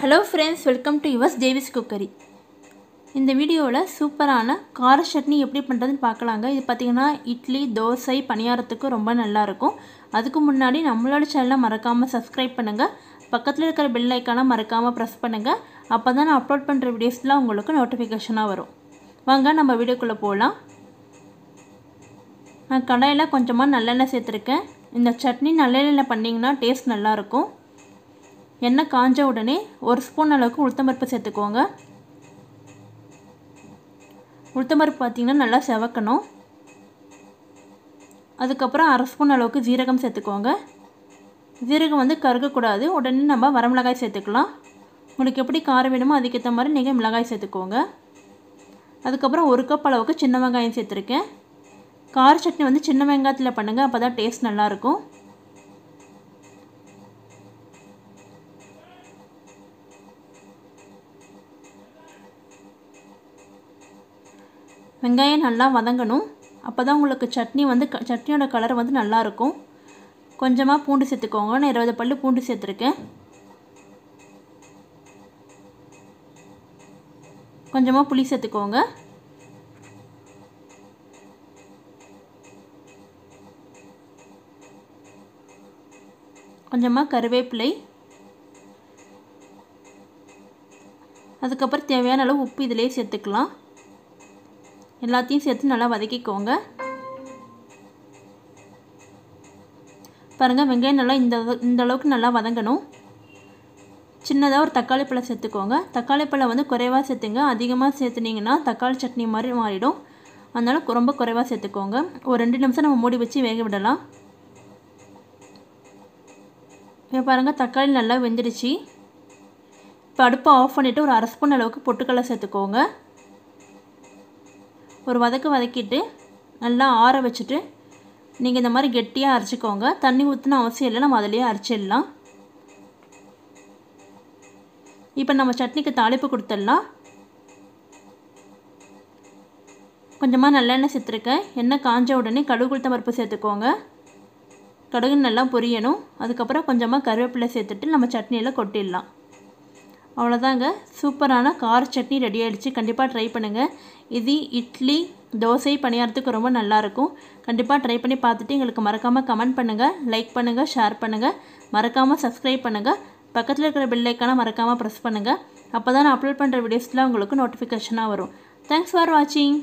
Hello friends welcome to yours Davis cookery இந்த வீடியோவில் சூப்பரான கார சட்னி எப்படி பண்ணுறதுன்னு பார்க்கலாங்க. இது பார்த்திங்கன்னா இட்லி தோசை பணியாரத்துக்கு ரொம்ப நல்லாயிருக்கும் அதுக்கு முன்னாடி நம்மளோட சேனலை மறக்காமல் சப்ஸ்கிரைப் பண்ணுங்கள் பக்கத்தில் இருக்கிற பெல் ஐக்கானை மறக்காமல் ப்ரெஸ் பண்ணுங்கள் அப்போ தான் நான் அப்லோட் பண்ணுற வீடியோஸ்லாம் உங்களுக்கு நோட்டிஃபிகேஷனாக வரும். வாங்க நம்ம வீடியோக்குள்ளே போகலாம் நான் கடாயில் கொஞ்சமாக நல்லெண்ணெய் சேர்த்துருக்கேன். இந்த சட்னி நல்லெண்ணெயில் பண்ணிங்கன்னா டேஸ்ட் நல்லாயிருக்கும் எண்ணெய் காஞ்ச உடனே ஒரு ஸ்பூன் அளவுக்கு உளுத்தம்பருப்பு சேர்த்துக்கோங்க. உளுத்தம்பருப்பு பார்த்திங்கன்னா நல்லா செவக்கணும். அதுக்கப்புறம் அரை ஸ்பூன் அளவுக்கு ஜீரகம் சேர்த்துக்கோங்க. ஜீரகம் வந்து கருகக்கூடாது. உடனே நம்ம வரமிளகாய் சேர்த்துக்கலாம். உங்களுக்கு எப்படி காரம் வேணுமோ அதுக்கேற்ற மாதிரி நீங்கள் மிளகாய் சேர்த்துக்கோங்க. அதுக்கப்புறம் ஒரு கப் அளவுக்கு சின்ன வெங்காயம் சேர்த்துருக்கேன். கார சட்னி வந்து சின்ன வெங்காயத்தில் பண்ணுங்கள் அப்போ தான் டேஸ்ட் நல்லாயிருக்கும் வெங்காயம் நல்லா வதங்கணும். அப்போ தான் உங்களுக்கு சட்னி வந்து க சட்னியோட கலர் வந்து நல்லாயிருக்கும் கொஞ்சமாக பூண்டு சேர்த்துக்கோங்க. நான் இருபது பல்லு பூண்டு சேர்த்துருக்கேன். கொஞ்சமாக புளி சேர்த்துக்கோங்க. கொஞ்சமாக கருவேப்பிலை. அதுக்கப்புறம் தேவையான அளவு உப்பு இதிலே சேர்த்துக்கலாம். எல்லாத்தையும் சேர்த்து நல்லா வதக்கிக்கோங்க. பாருங்கள் வெங்காயம் நல்லா இந்த இந்த அளவுக்கு நல்லா வதங்கணும். சின்னதாக ஒரு தக்காளி பழம் சேர்த்துக்கோங்க. தக்காளி பழம் வந்து குறைவாக சேர்த்துங்க. அதிகமாக சேர்த்துனீங்கன்னா தக்காளி சட்னி மாதிரி மாறிடும். அதனால் ரொம்ப குறைவாக சேர்த்துக்கோங்க. ஒரு ரெண்டு நிமிஷம் நம்ம மூடி வச்சு வேக விடலாம். இப்போ பாருங்கள் தக்காளி நல்லா வெந்துடுச்சு. இப்போ அடுப்பை ஆஃப் பண்ணிவிட்டு ஒரு அரை ஸ்பூன் அளவுக்கு பொட்டுக்கடலை சேர்த்துக்கோங்க. ஒரு வதக்கு வதக்கிட்டு நல்லா ஆற வச்சுட்டு நீங்கள் இந்த மாதிரி கெட்டியாக அரைச்சிக்கோங்க. தண்ணி ஊற்றின அவசியம் இல்லை. நம்ம அதிலேயே அரைச்சிடலாம். இப்போ நம்ம சட்னிக்கு தாளிப்பு கொடுத்துடலாம். கொஞ்சமாக நல்லெண்ணெய் சேர்த்துருக்கேன் எண்ணெய் காஞ்ச உடனே கடுகு உளுத்த பருப்பு சேர்த்துக்கோங்க. கடுகு நல்லா பொரியணும். அதுக்கப்புறம் கொஞ்சமாக கருவேப்பிலை சேர்த்துட்டு நம்ம சட்னியில் கொட்டிடலாம். அவ்வளோதாங்க சூப்பரான கார சட்னி ரெடி ஆகிடுச்சு கண்டிப்பாக ட்ரை பண்ணுங்கள் இது இட்லி தோசை பணியாரத்துக்கு ரொம்ப நல்லாயிருக்கும். கண்டிப்பாக ட்ரை பண்ணி பார்த்துட்டு எங்களுக்கு மறக்காமல் கமெண்ட் பண்ணுங்கள் லைக் பண்ணுங்கள் ஷேர் பண்ணுங்கள் மறக்காமல் சப்ஸ்கிரைப் பண்ணுங்கள் பக்கத்தில் இருக்கிற பில்லைக்கான மறக்காமல் ப்ரெஸ் பண்ணுங்கள் அப்போ தான் நான் அப்லோட் பண்ணுற வீடியோஸ்லாம் உங்களுக்கு நோட்டிஃபிகேஷனாக வரும். தேங்க்ஸ் ஃபார் வாட்சிங்